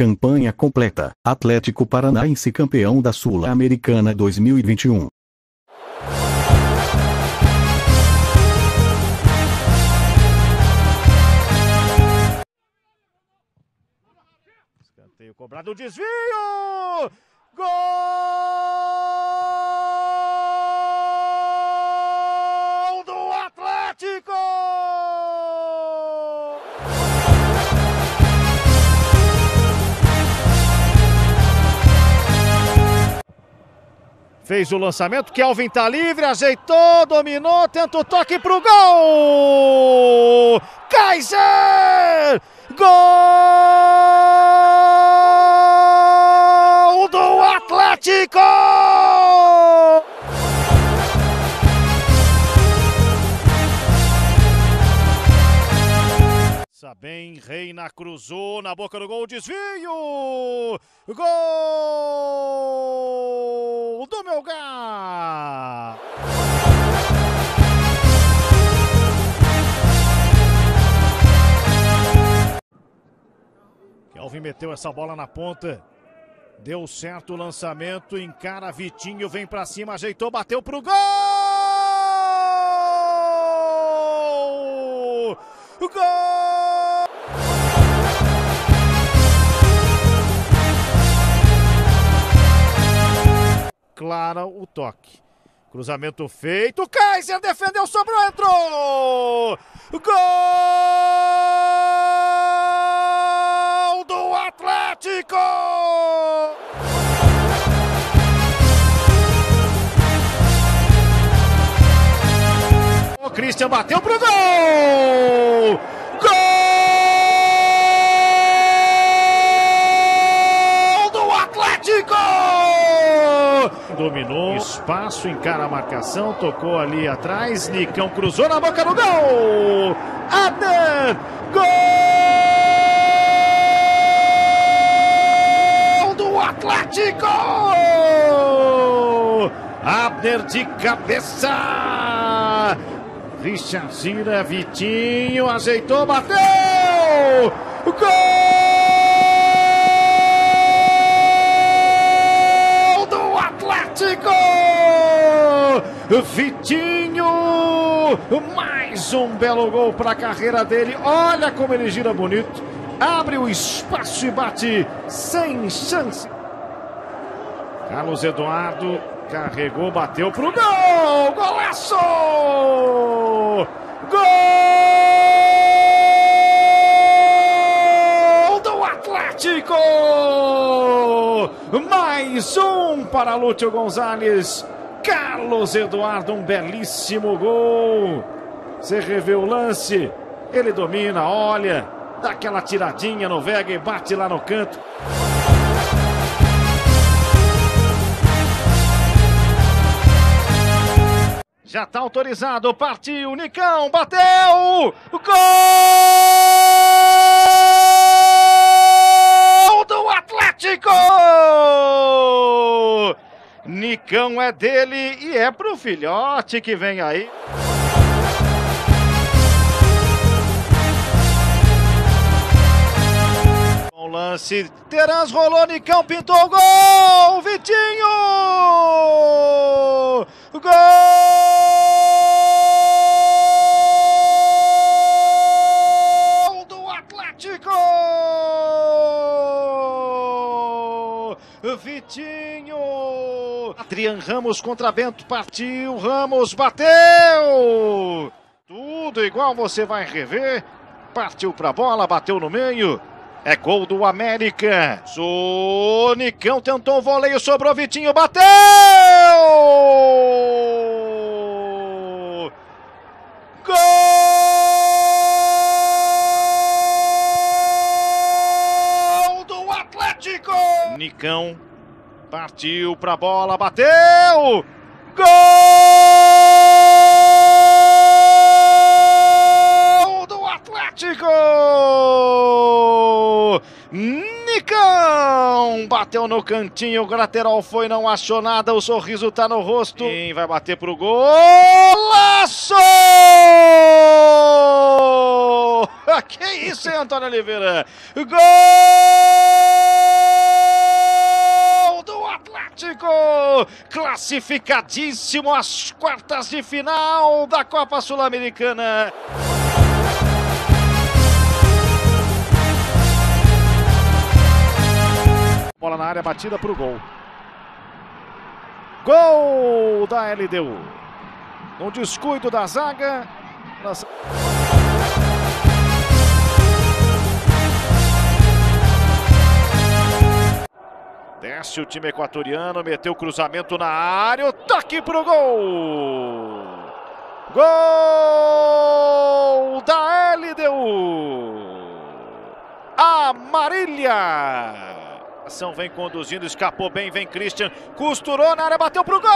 Campanha completa. Atlético Paranaense campeão da Sul-Americana 2021. Escanteio cobrado, desvio! Gol Fez o lançamento, Kelvin tá livre, ajeitou, dominou, tenta o toque pro gol! Kaiser! Gol do Atlético! Na boca do gol, desvio! Gol do Melgar! Kelvin meteu essa bola na ponta. Deu certo o lançamento, encara Vitinho, vem pra cima, ajeitou, bateu pro! Gol! Clara o toque. Cruzamento feito, Kaiser defendeu, sobrou, entrou! Gol do Atlético! O Christian bateu pro! Gol do Atlético! Dominou espaço, encara a marcação, tocou ali atrás, Nicão cruzou na boca do gol! Abner! Gol do Atlético! Abner de cabeça! Richard gira, Vitinho ajeitou, bateu! Gol Vitinho! Mais um belo gol para a carreira dele. Olha como ele gira bonito. Abre o espaço e bate sem chance. Carlos Eduardo carregou, bateu pro gol! Golaço! Gol do Atlético! Mais um para Lúcio Gonzalez. Carlos Eduardo, um belíssimo gol. Você revê o lance, ele domina, olha, dá aquela tiradinha no Vega e bate lá no canto. Já está autorizado, partiu, Nicão, bateu! Gol do Atlético! Nicão é dele e é pro filhote que vem aí. Bom lance, Terans rolou, Nicão pintou o gol! Vitinho! Gol do Atlético! Vitinho! Adrian Ramos contra Bento partiu, Ramos bateu! Tudo igual você vai rever. Partiu pra bola, bateu no meio. É gol do América. Sonicão tentou o voleio, sobrou Vitinho, bateu! Gol do Atlético! Nicão partiu pra bola, bateu! Gol do Atlético! Nicão bateu no cantinho, o lateral foi, não achou nada, o sorriso tá no rosto. Quem vai bater pro golaço! Que isso, hein, Antônio Oliveira? Gol! Classificadíssimo às quartas de final da Copa Sul-Americana. Bola na área, batida para o gol. Gol da LDU. Um descuido da zaga. Nossa. Desce o time equatoriano, meteu o cruzamento na área, o toque pro gol! Gol da LDU! Amarília! Ação vem conduzindo, escapou bem, vem Christian, costurou na área, bateu pro gol!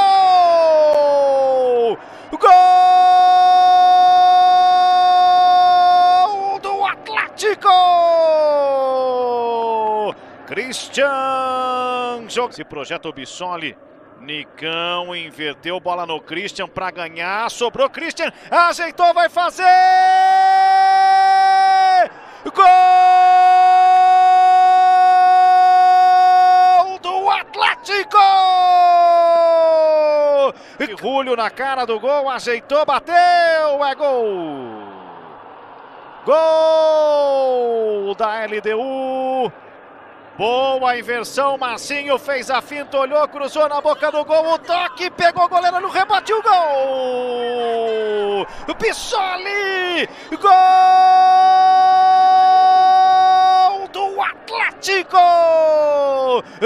Gol Christian, jogo. Se projeta o Bissoli. Nicão inverteu, bola no Christian para ganhar. Sobrou Christian, ajeitou, vai fazer! Gol do Atlético! Julio na cara do gol, ajeitou, bateu, é gol! Gol da LDU! Boa inversão, Marcinho fez a finta, olhou, cruzou na boca do gol, o toque, pegou o goleiro no rebote, o gol! Bissoli! Gol do Atlético!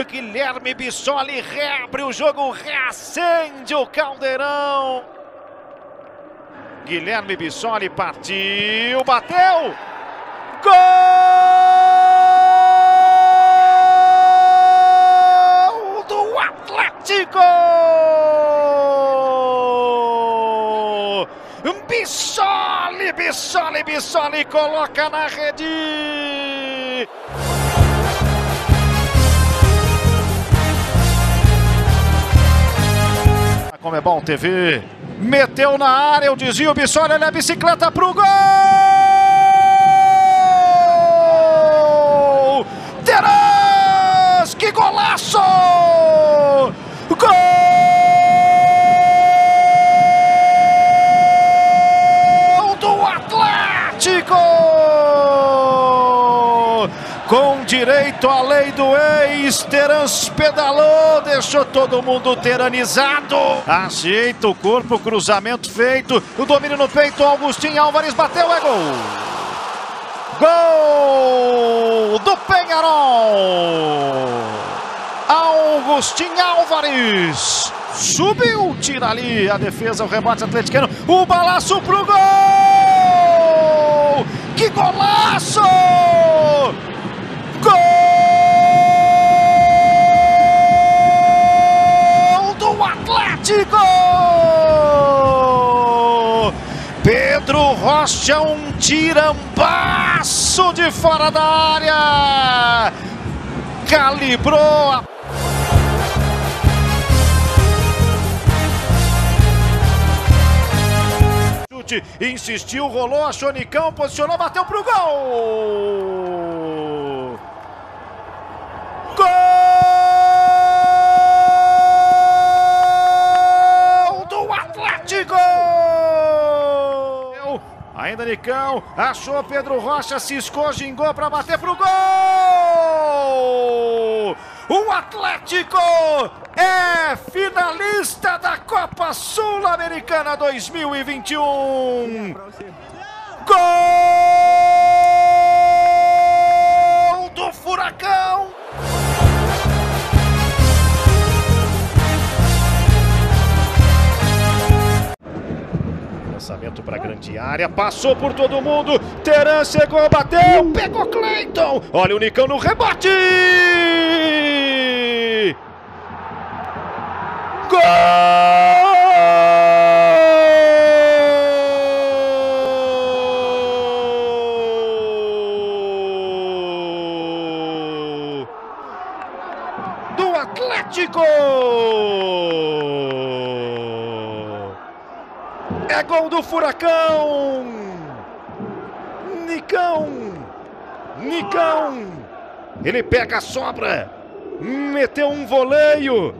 Guilherme Bissoli reabre o jogo, reacende o Caldeirão. Guilherme Bissoli partiu, bateu! Gol! Atlético! Bissoli, Bissoli, Bissoli coloca na rede. Como é bom TV, meteu na área, o desvio, Bissoli, olha a bicicleta pro gol! Terás, que golaço! com direito à lei do ex. Terans pedalou, deixou todo mundo teranizado. Ajeita o corpo, cruzamento feito. O domínio no peito, Augustinho Álvares bateu, é gol. Gol do Penharol. Augustinho Álvares. Subiu, tira ali a defesa, o rebote atleticano. O balaço pro gol! Que golaço! Rocha, um tirambaço de fora da área. Calibrou a insistiu, rolou, achou Nicão, posicionou, bateu pro gol! Gol! Ainda Nicão, achou Pedro Rocha, ciscou, gingou para bater pro gol! O Atlético é finalista da Copa Sul-Americana 2021. Gol do Furacão! Lançamento para grande área, passou por todo mundo. Teran chegou, bateu, pegou Cleiton. Olha o Nicão no rebote. Gol! Do Atlético! É gol do Furacão! Nicão! Nicão! Ele pega a sobra! Meteu um voleio!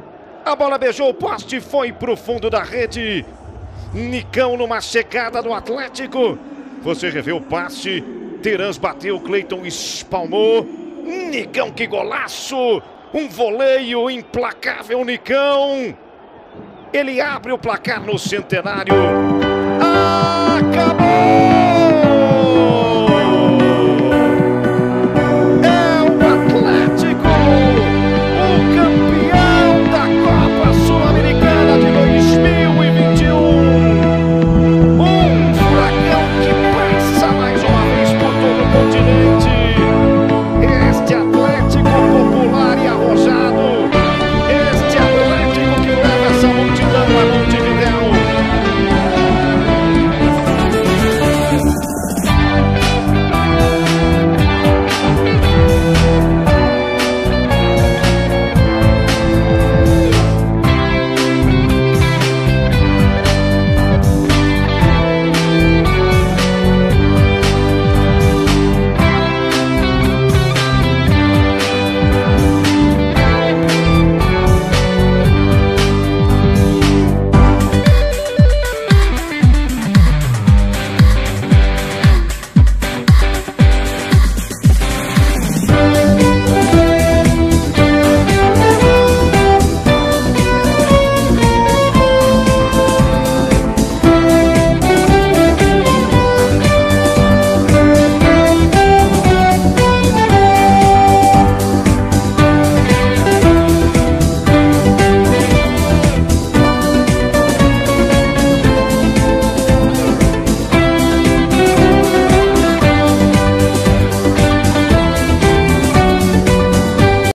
A bola beijou o poste e foi pro fundo da rede. Nicão numa chegada do Atlético. Você revê o passe. Terãs bateu, Cleiton espalmou. Nicão, que golaço! Um voleio implacável, Nicão. Ele abre o placar no centenário. love.